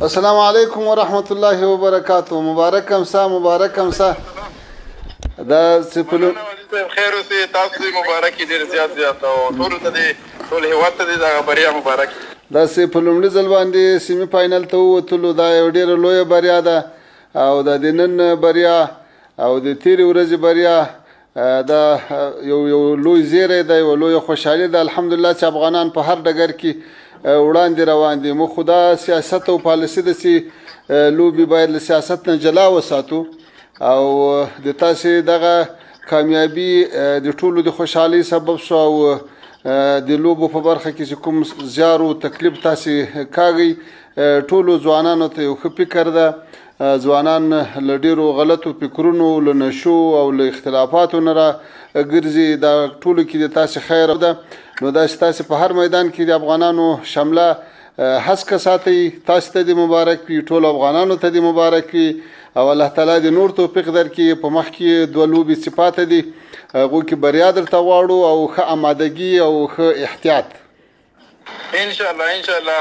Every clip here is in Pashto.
السلام علیکم ورحمت الله وبرکاتو مبارکم سا مبارکم سا دا سپلو خیر اوسې تاسو مبارک ډیر زیات زیات او ټول ته دې ټول هیواد ته دې دا بریا مبارک دا سه په لومړي ځل باندې سیمي فاینل ته ووتلو دا یو ډیر لوی بریا ده او د دینن بریا او د تیر ورځې بریا دا یو یو لوی زیری دی او لوی خوشحالي ده الحمدلله چې افغانان په هر ډګر کې وړاندې روان دي مو خدا سیاست او پالیسي د سي لوبي باید له سیاست نه جلا وساتو او د تاسو دغه کامیابی د ټولو د خوشحالي سبب شو او د لوبو په برخه کې چې کوم زیار او تکلیف تاسو کاږي ټولو ځوانانو ته یو ښه فکر ده ځوانان له ډېرو غلطو فکرونو، له نشو او له اختلافاتو نه را ګرځي. دا ټولو کې د تاسې خیر ده، نو داسې تاسې په هر میدان کې د افغانانو شمله هسکه ساتئ. تاسې ته دې مبارک وي، ټولو افغانانو ته دې مبارک وي او الله تعالی دې نور توفیق درکړي. په مخ کې دوه لوبې چې پاتې دي، هغو کې بریا درته غواړو او ښه امادګي او ښه احتیاط. انشاالله انشاالله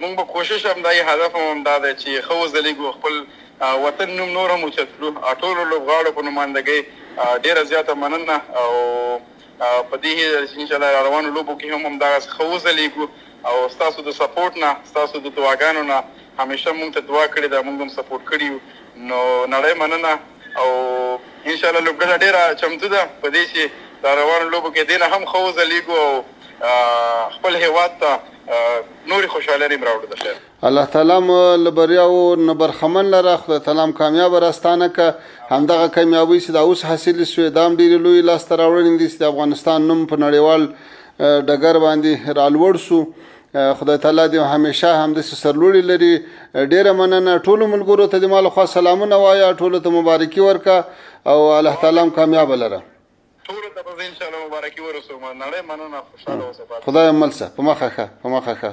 موږ به کوشش هم دا هدف هم دا دی چې خو ځلیږو خپل وطن نوم نور هم اوچت کړو ټولو لوبغاړو په نمائندګۍ ډیره زیاته مننه او په دې هیله چې انشاءالله روانو لوبو کې هم همدغسې ښه وځلېږو او ستاسو د سپورټ نه ستاسو د دعاګانو نه همیشه مونږ ته دعا کړې ده مونږ هم سپورټ کړي یو نو نړۍ مننه او ان شاءالله لوبډله ډېره چمتو ده په دې چې راروانو لوبو کې دې نه هم ښه وځلېږو او خپل هېواد ته نورې خوشحالۍ هم راوړو. د خیر. الله تعالی مو له بریاوو نه برخمن لره، خدای تعالی هم کامیابه راستانه که. همدغه کامیابۍ چې دا اوس حاصلې شوې، دا هم ډېرې لویې لاسته راوړنې دي چې د افغانستان نوم په نړیوال ډګر باندې رالوړ شو. خدای تعالی دې همیشه همداسې سرلوړي لري ډیره مننه ټولو ملګرو ته د مال خو سلامونه وایا ټولو ته مبارکي ورکا او الله تعالی هم کامیاب لره ټولو ته به ان شاء الله مبارکي ورسوم نړۍ مننه خوشاله اوسه خدای ملسه په مخه ښه په مخه ښه